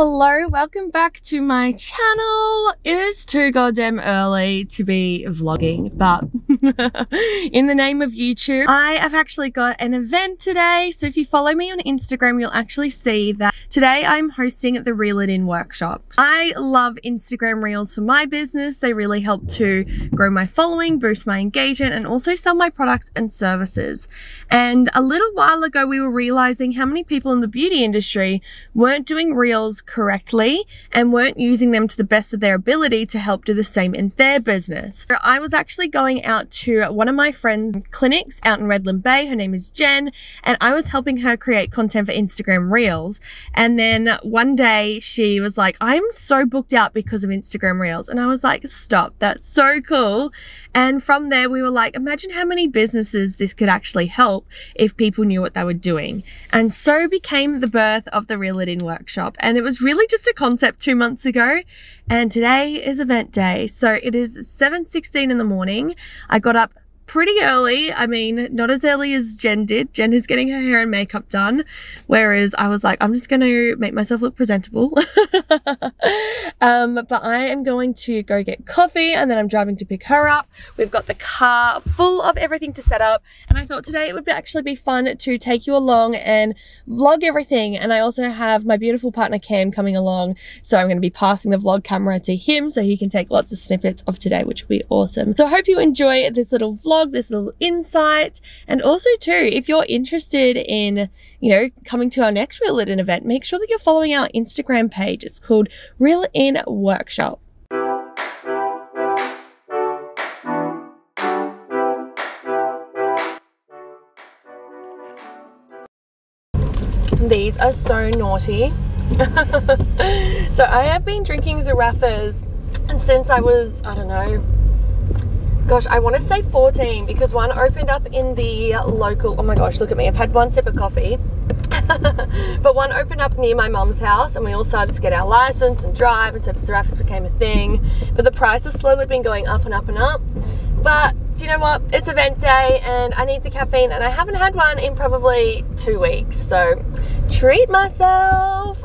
Hello, welcome back to my channel. It is too goddamn early to be vlogging, but in the name of YouTube, I have actually got an event today. So if you follow me on Instagram, you'll actually see that today I'm hosting the Reel It In workshop. I love Instagram Reels for my business. They really help to grow my following, boost my engagement, and also sell my products and services. And a little while ago, we were realizing how many people in the beauty industry weren't doing Reels correctly and weren't using them to the best of their ability to help do the same in their business. I was actually going out to one of my friends' clinics out in Redland Bay. Her name is Jen, and I was helping her create content for Instagram Reels. And then one day she was like, I'm so booked out because of Instagram Reels. And I was like, stop, that's so cool. And from there, we were like, imagine how many businesses this could actually help if people knew what they were doing. And so became the birth of the Reel It In workshop. And it was really just a concept two months ago and today is event day. So it is 7.16 in the morning. I got up pretty early. I mean, not as early as Jen did. Jen is getting her hair and makeup done. Whereas I was like, I'm just going to make myself look presentable. um, but I am going to go get coffee and then I'm driving to pick her up. We've got the car full of everything to set up. And I thought today it would actually be fun to take you along and vlog everything. And I also have my beautiful partner Cam coming along. So I'm going to be passing the vlog camera to him so he can take lots of snippets of today, which will be awesome. So I hope you enjoy this little vlog vlog, this little insight. And also too, if you're interested in, you know, coming to our next Reel It In event, make sure that you're following our Instagram page. It's called Reel In Workshop. These are so naughty. so I have been drinking Zarraffa's and since I was, I don't know, gosh, I want to say 14 because one opened up in the local. Oh my gosh, look at me. I've had one sip of coffee. but one opened up near my mum's house and we all started to get our license and drive and so Zarraffa's became a thing. But the price has slowly been going up and up and up. But do you know what? It's event day and I need the caffeine and I haven't had one in probably two weeks. So treat myself.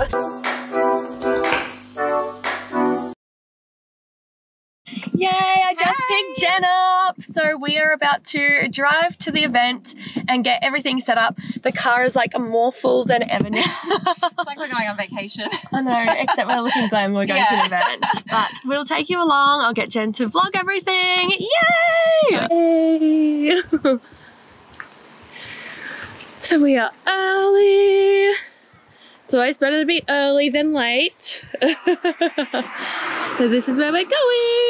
Yay, I just hey. picked Jen up. So we are about to drive to the event and get everything set up. The car is like more full than ever now. it's like we're going on vacation. I know, except we're looking glam, we're going yeah. to the event. But we'll take you along. I'll get Jen to vlog everything. Yay! Yay! so we are early. It's always better to be early than late. so this is where we're going.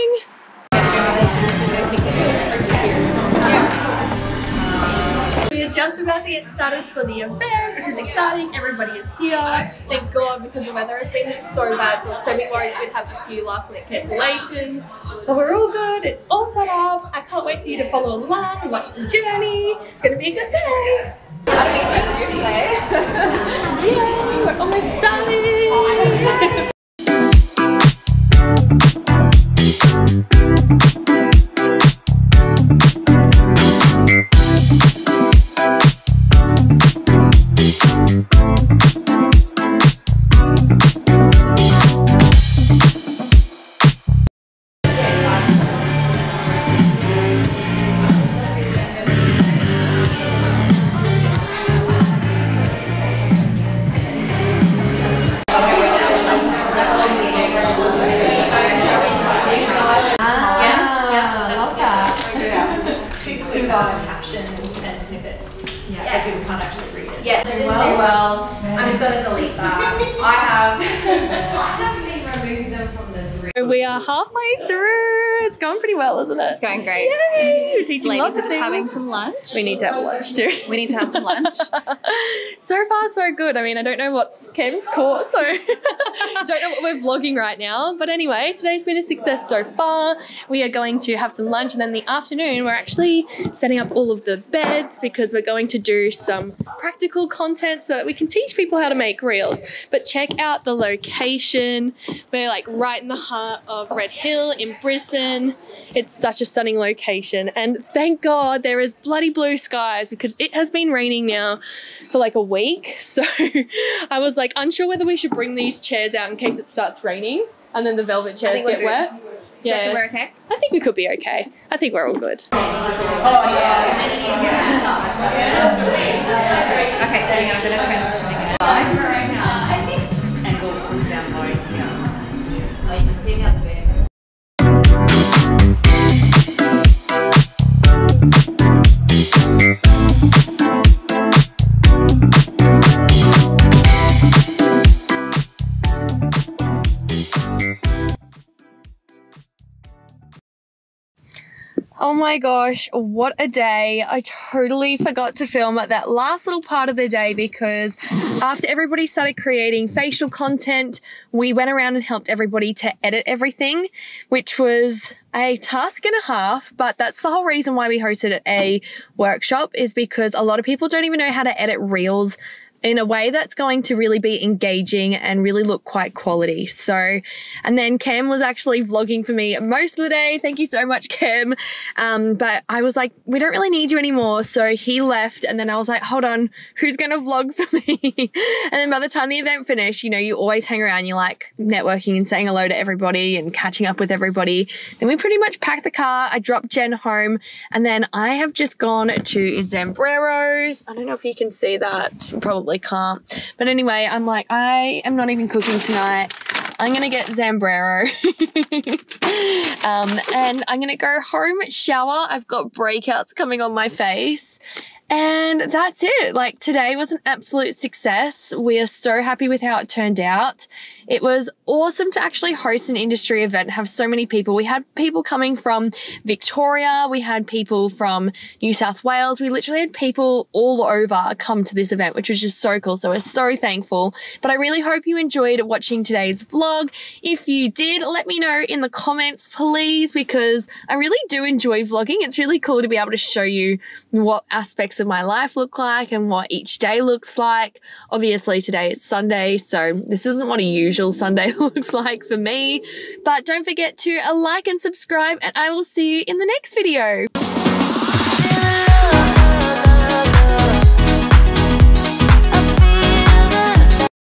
Just about to get started for the event, which is exciting. Everybody is here. Thank God, because the weather has been so bad, so I was semi-worried that we'd have a few last minute cancellations. But we're all good. It's all set up. I can't wait for you to follow along and watch the journey. It's going to be a good day. How do we the group today? Yay, we're almost starting. we are halfway through. It's going pretty well, isn't it? It's going great. Yay! We're teaching Ladies lots of are having some lunch. We need to have lunch too. We need to have some lunch. so far, so good. I mean, I don't know what Kim's caught, so don't know what we're vlogging right now. But anyway, today's been a success so far. We are going to have some lunch and then the afternoon we're actually setting up all of the beds because we're going to do some practical content so that we can teach people how to make reels. But check out the location. We're like right in the heart of Red Hill in Brisbane. It's such a stunning location and thank God there is bloody blue skies because it has been raining now for like a week. So I was like, like unsure whether we should bring these chairs out in case it starts raining and then the velvet chairs think we're get wet. Yeah. We're okay. I think we could be okay. I think we're all good. Oh, okay, so Oh my gosh, what a day. I totally forgot to film that last little part of the day because after everybody started creating facial content, we went around and helped everybody to edit everything, which was a task and a half, but that's the whole reason why we hosted a workshop is because a lot of people don't even know how to edit reels in a way that's going to really be engaging and really look quite quality. So, and then Cam was actually vlogging for me most of the day. Thank you so much, Cam. Um, but I was like, we don't really need you anymore. So he left, and then I was like, hold on, who's going to vlog for me? and then by the time the event finished, you know, you always hang around, you're like networking and saying hello to everybody and catching up with everybody. Then we pretty much packed the car. I dropped Jen home, and then I have just gone to Zambreros. I don't know if you can see that, probably can't. But anyway, I'm like, I am not even cooking tonight. I'm gonna get Zambrero. um, and I'm gonna go home, shower. I've got breakouts coming on my face. And that's it. Like today was an absolute success. We are so happy with how it turned out. It was awesome to actually host an industry event, have so many people. We had people coming from Victoria, we had people from New South Wales. We literally had people all over come to this event, which was just so cool. So we're so thankful. But I really hope you enjoyed watching today's vlog. If you did, let me know in the comments, please, because I really do enjoy vlogging. It's really cool to be able to show you what aspects of my life look like and what each day looks like. Obviously, today is Sunday, so this isn't what I a usual Sunday looks like for me. But don't forget to like and subscribe, and I will see you in the next video.